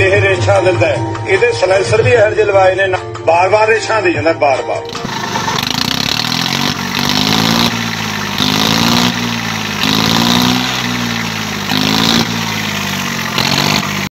ਇਹ ਰੇਸ਼ਾ ਦਿੰਦਾ ਇਹਦੇ ਸਲੈਂਸਰ ਵੀ ਇਹੋ ਜਿਹੇ ਲਵਾਏ ਨੇ। ਬਾਰ-ਬਾਰ ਰੇਸ਼ਾ ਦੇ ਜਾਂਦਾ, ਬਾਰ-ਬਾਰ।